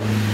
Bye.